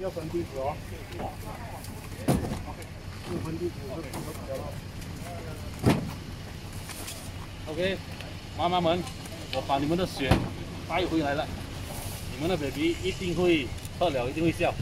要分地址哦。不分地址我就不交了。OK，妈妈们，我把你们的血带回来了，你们的 baby 一定会喝了，一定会笑。